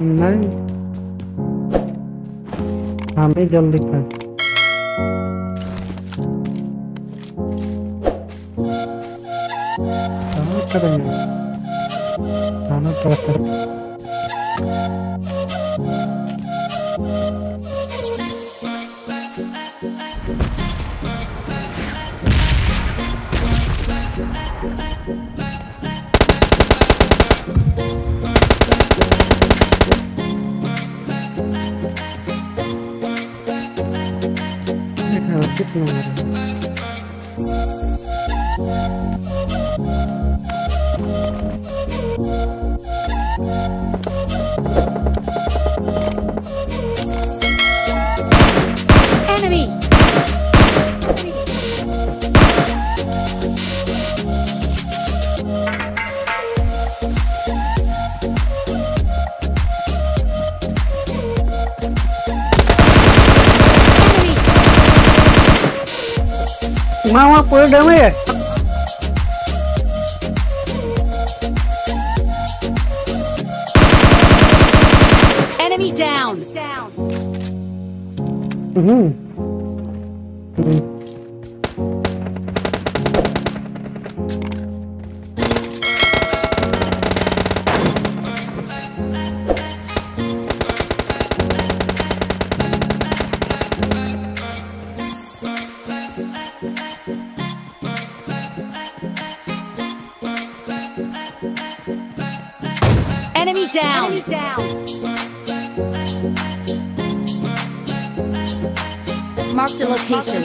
नहीं हमें जल्दी कर कहाँ करेंगे खाना क्या करें देखा Nazik numara. Mau apa damai ya? Enemy down! Down! Hmm. Down! Marked a location.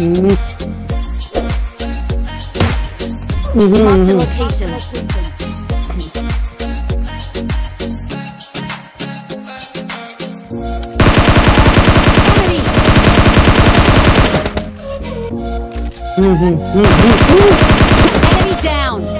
Hmm. Marked a Hmm. location. Mm-hmm. Mm-hmm. Enemy down!